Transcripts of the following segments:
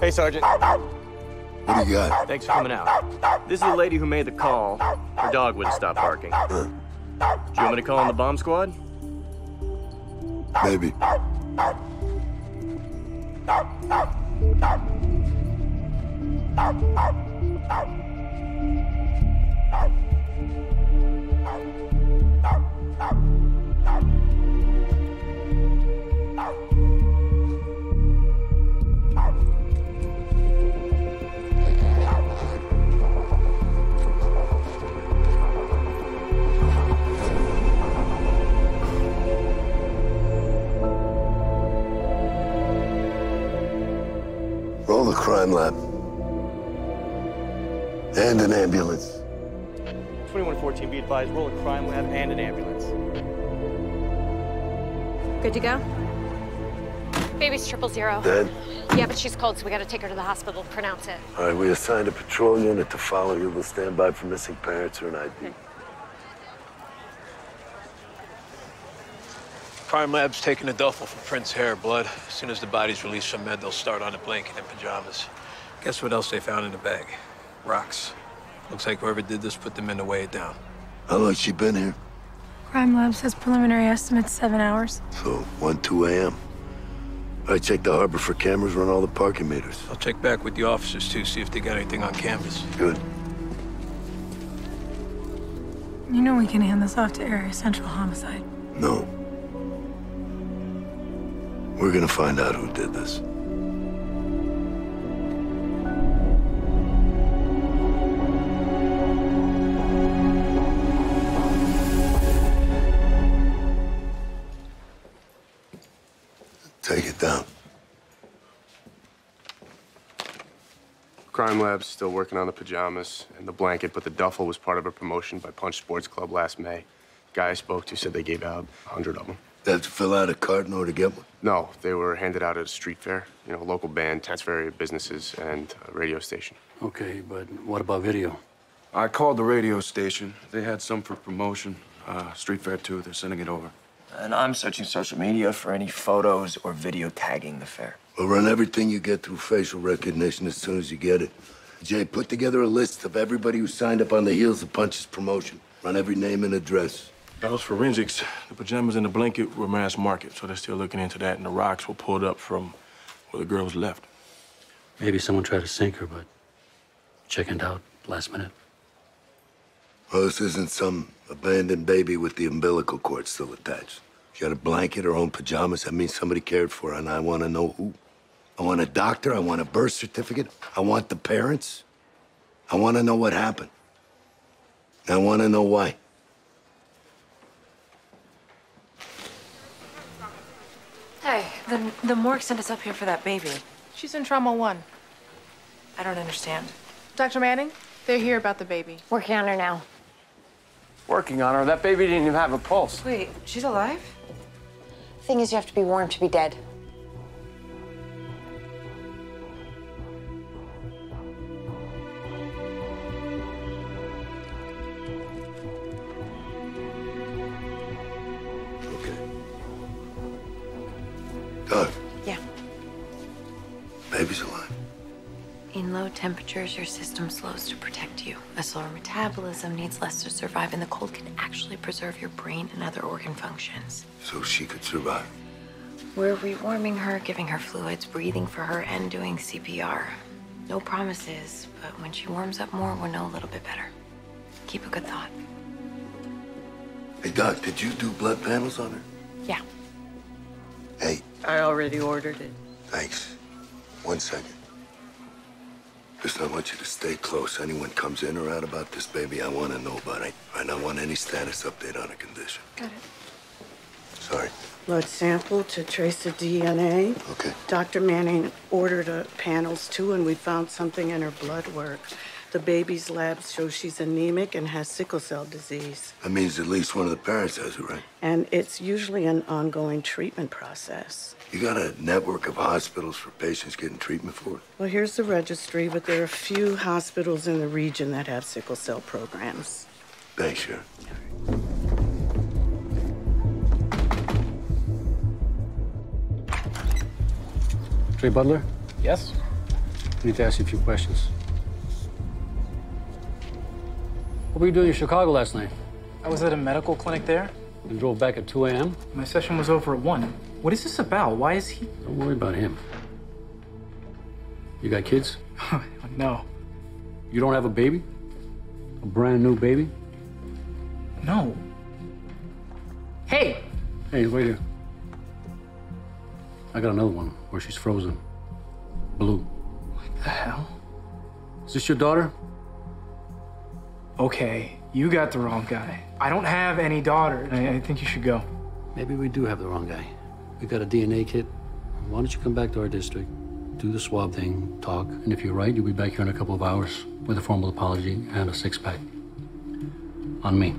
Hey, Sergeant. What do you got? Thanks for coming out. This is the lady who made the call. Her dog wouldn't stop barking. Huh. Do you want me to call in the bomb squad? Maybe. The crime lab. And an ambulance. 2114, be advised, roll a crime lab and an ambulance. Good to go? Baby's triple zero. Dead? Yeah, but she's cold, so we gotta take her to the hospital to pronounce it. All right, we assigned a patrol unit to follow you. We'll stand by for missing parents or an ID. Crime lab's taking a duffel for Prince's hair, blood. As soon as the body's released from med, they'll start on a blanket and pajamas. Guess what else they found in the bag? Rocks. Looks like whoever did this put them in to weigh it down. How long she been here? Crime Lab says preliminary estimate's seven hours. So, 1, 2 a.m. I check the harbor for cameras, run all the parking meters. I'll check back with the officers, too, see if they got anything on canvas. Good. You know we can hand this off to Area Central Homicide. No. We're gonna find out who did this. Take it down. Crime Lab's still working on the pajamas and the blanket, but the duffel was part of a promotion by Punch Sports Club last May. Guy I spoke to said they gave out a hundred of them. That to fill out a card in order to get one? No, they were handed out at a street fair. You know, local band, transfer area businesses, and a radio station. Okay, but what about video? I called the radio station. They had some for promotion. Uh, Street Fair, too. They're sending it over. And I'm searching social media for any photos or video tagging the fair. We'll run everything you get through facial recognition as soon as you get it. Jay, put together a list of everybody who signed up on the heels of Punch's promotion. Run every name and address. That was forensics. The pajamas and the blanket were mass market, so they're still looking into that. And the rocks were pulled up from where the girls left. Maybe someone tried to sink her, but chickened out last minute. Well, this isn't some abandoned baby with the umbilical cord still attached. She had a blanket, her own pajamas. That means somebody cared for her, and I want to know who. I want a doctor. I want a birth certificate. I want the parents. I want to know what happened. I want to know why. Hey, the, the morgue sent us up here for that baby. She's in trauma one. I don't understand. Dr. Manning, they're here about the baby. Working on her now. Working on her. That baby didn't even have a pulse. Wait, she's alive? Thing is, you have to be warm to be dead. Temperatures, your system slows to protect you. A slower metabolism needs less to survive, and the cold can actually preserve your brain and other organ functions. So she could survive. We're rewarming her, giving her fluids, breathing for her, and doing CPR. No promises, but when she warms up more, we'll know a little bit better. Keep a good thought. Hey, Doc, did you do blood panels on her? Yeah. Hey, I already ordered it. thanks. One second. Listen, I want you to stay close. Anyone comes in or out about this baby, I want to know about it. And I want any status update on her condition. Got it. Sorry. Blood sample to trace the DNA. Okay. Dr. Manning ordered uh, panels too, and we found something in her blood work. The baby's lab shows she's anemic and has sickle cell disease. That means at least one of the parents has it, right? And it's usually an ongoing treatment process. You got a network of hospitals for patients getting treatment for it? Well, here's the registry, but there are a few hospitals in the region that have sickle cell programs. Thanks, Sharon. Trey Butler? Yes? I need to ask you a few questions. What were you doing in Chicago last night? I was at a medical clinic there. You drove back at 2 a.m.? My session was over at 1. What is this about? Why is he. Don't worry about him. You got kids? no. You don't have a baby? A brand new baby? No. Hey! Hey, wait here. I got another one where she's frozen. Blue. What the hell? Is this your daughter? Okay, you got the wrong guy. I don't have any daughter. I, I think you should go. Maybe we do have the wrong guy. We got a DNA kit. Why don't you come back to our district, do the swab thing, talk, and if you're right, you'll be back here in a couple of hours with a formal apology and a six pack. On me.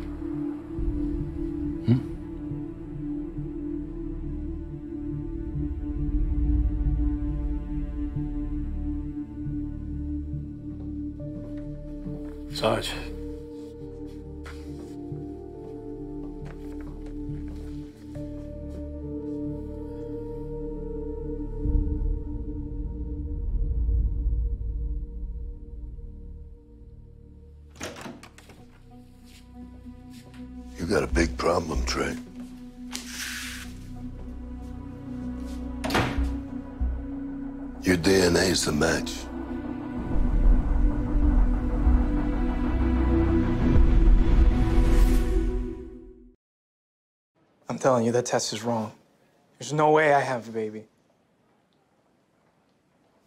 Hmm? Sarge. You got a big problem, Trey. Your DNA is the match. I'm telling you, that test is wrong. There's no way I have a baby.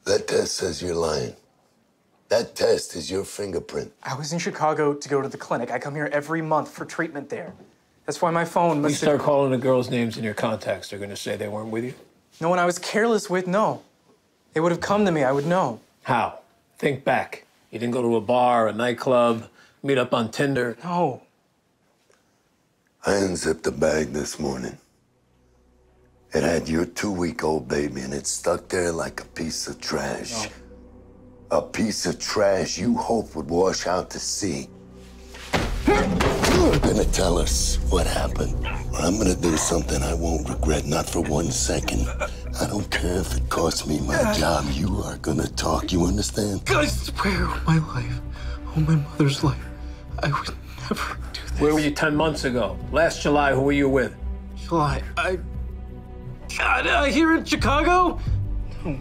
That test says you're lying. That test is your fingerprint. I was in Chicago to go to the clinic. I come here every month for treatment there. That's why my phone You must start have... calling the girls' names in your contacts, they're gonna say they weren't with you? No one I was careless with, no. They would have come to me, I would know. How? Think back. You didn't go to a bar, a nightclub, meet up on Tinder. No. I unzipped the bag this morning. It had your two week old baby and it stuck there like a piece of trash. A piece of trash you hope would wash out to sea. You're gonna tell us what happened. Or I'm gonna do something I won't regret, not for one second. I don't care if it costs me my job. You are gonna talk, you understand? I swear on my life, on my mother's life, I would never do this. Where were you 10 months ago? Last July, who were you with? July, I. God, uh, here in Chicago? No,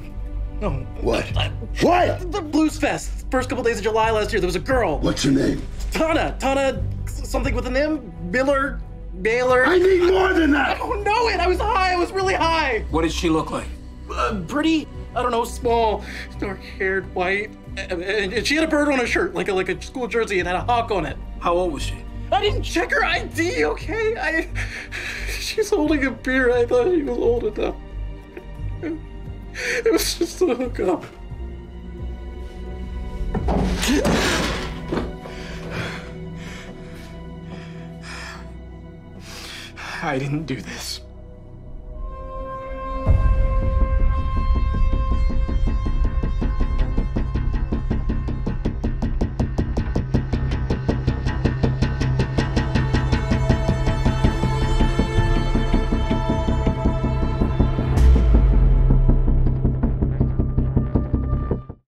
no. What? What? The Blues Fest. First couple days of July last year, there was a girl. What's your name? Tana. Tana, something with an M? Miller? Baylor? I need more than that! I don't know it. I was high. I was really high. What did she look like? Uh, pretty, I don't know, small, dark haired, white. And, and she had a bird on her shirt, like a, like a school jersey, and had a hawk on it. How old was she? I didn't check her ID, okay? I. She's holding a beer. I thought she was old enough. It was just a hookup. I didn't do this.